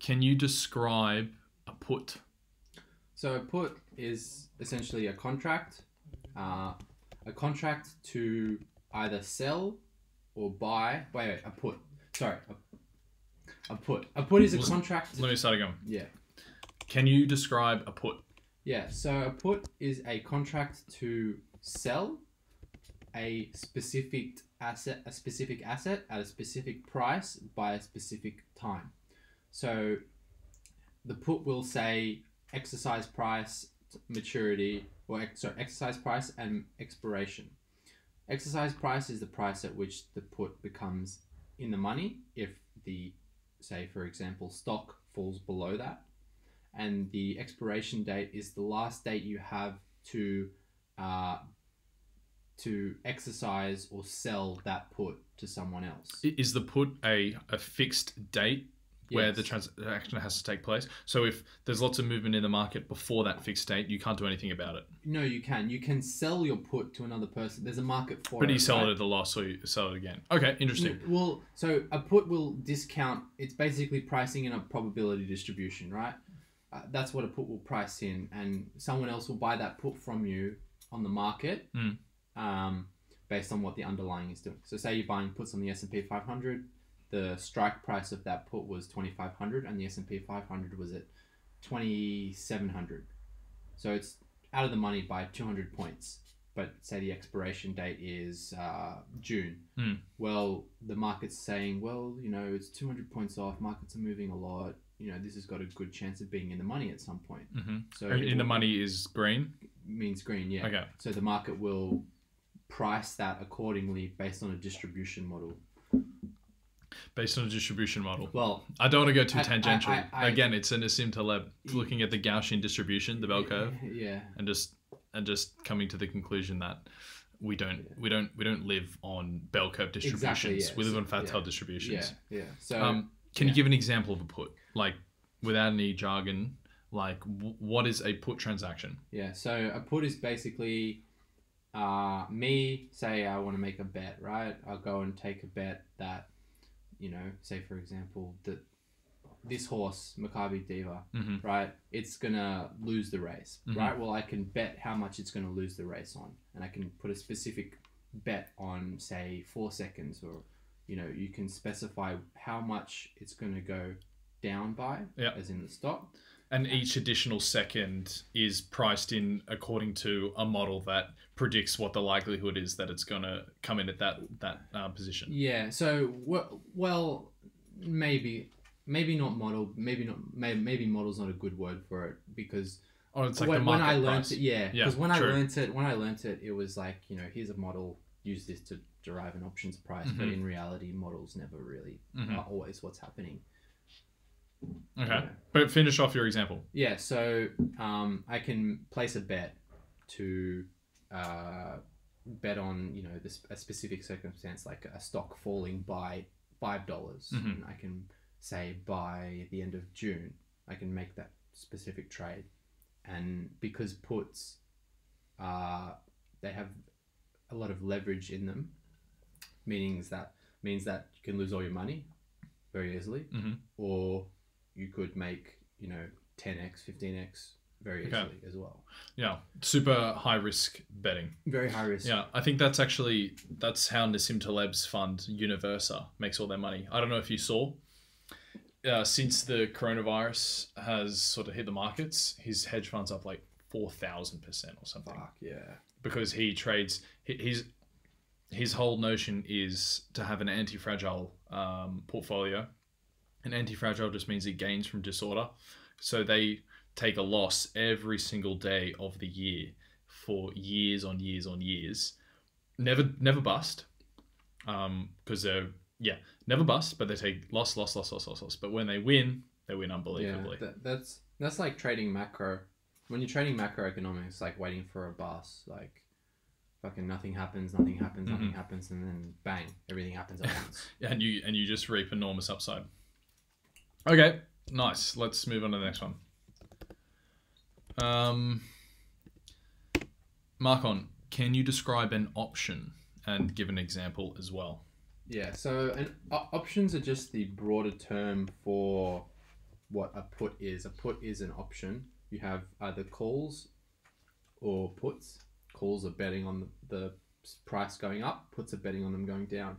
Can you describe a put? So a put is essentially a contract, uh, a contract to either sell or buy. Wait, wait, a put. Sorry, a, a put. A put is a contract. Let me start again. Yeah, Can you describe a put? yeah. So a put is a contract to sell a specific asset, a specific asset at a specific price by a specific time. So the put will say exercise price, maturity, or sorry, exercise price and expiration. Exercise price is the price at which the put becomes in the money if the, say, for example, stock falls below that. And the expiration date is the last date you have to uh, to exercise or sell that put to someone else. Is the put a, a fixed date where the transaction has to take place? So if there's lots of movement in the market before that fixed date, you can't do anything about it. No, you can. You can sell your put to another person. There's a market for But it. But you sell right? it at a loss or you sell it again. Okay, interesting. Well, so a put will discount. It's basically pricing in a probability distribution, right? Uh, that's what a put will price in, and someone else will buy that put from you on the market, Mm. um, based on what the underlying is doing. So, say you're buying puts on the S and P 500, the strike price of that put was 2,500, and the S and P 500 was at 2,700. So it's out of the money by 200 points. But say the expiration date is uh, June. Mm. Well, the market's saying, well, you know, it's 200 points off. Markets are moving a lot. You know, this has got a good chance of being in the money at some point. hmm So in the money is green. means green, yeah. Okay. So the market will price that accordingly based on a distribution model. Based on a distribution model. Well, I don't want to go too I- tangential. I- I- Again, it's an Nassim Taleb looking at the Gaussian distribution, the bell curve, Yeah. and just and just coming to the conclusion that we don't we don't we don't live on bell curve distributions. yeah. We live on fat tail yeah. distributions. Yeah. Yeah. So Um, can yeah. you give an example of a put, like without any jargon? Like, w- what is a put transaction? Yeah, so a put is basically uh, me, say I want to make a bet, right? I'll go and take a bet that, you know, say for example, that this horse, Maccabi Diva, Mhm. right? It's going to lose the race, Mhm. right? Well, I can bet how much it's going to lose the race on. And I can put a specific bet on, say, four seconds, or, you know, you can specify how much it's going to go down by, Yeah. as in the stop. And each additional second is priced in according to a model that predicts what the likelihood is that it's going to come in at that that uh, position. Yeah. So well, maybe maybe not model. Maybe not. Maybe, maybe model's not a good word for it because Oh, it's like when, the when I learned it, yeah. Yeah, Because when I learned it, when I learned it, it was like you know, here's a model. Use this to derive an options price, but Mhm. in reality, models never really Mhm. are always what's happening. Okay, Yeah. But finish off your example. Yeah, so um, I can place a bet to uh, bet on you know this a specific circumstance like a stock falling by five dollars, Mhm. and I can say by the end of June I can make that specific trade, and because puts, uh, they have a lot of leverage in them, meanings that means that you can lose all your money very easily, Mhm. or you could make you know 10x 15x very Okay. easily as well Yeah, super high risk betting. very high risk Yeah, I think that's actually that's how Nassim Taleb's fund Universa makes all their money. I don't know if you saw. Uh, since the coronavirus has sort of hit the markets, his hedge fund's up like four thousand percent or something. fuck yeah because he trades hi- his his whole notion is to have an anti-fragile um, portfolio and anti-fragile just means it gains from disorder. So they take a loss every single day of the year for years on years on years. Never never bust because they're yeah never bust but they take loss loss loss loss loss loss. But when they win they win yeah unbelievably that, that's that's like trading macro. When you're trading macroeconomics like waiting for a bus like fucking nothing happens nothing happens nothing Mm-hmm. happens and then bang everything happens at once. And you and you just reap enormous upside. Okay, nice. Let's move on to the next one. Um, Marcon, can you describe an option and give an example as well? yeah so and o- options are just the broader term for what a put is. A put is an option. You have either calls or puts. Calls are betting on the, the price going up. Puts are betting on them going down.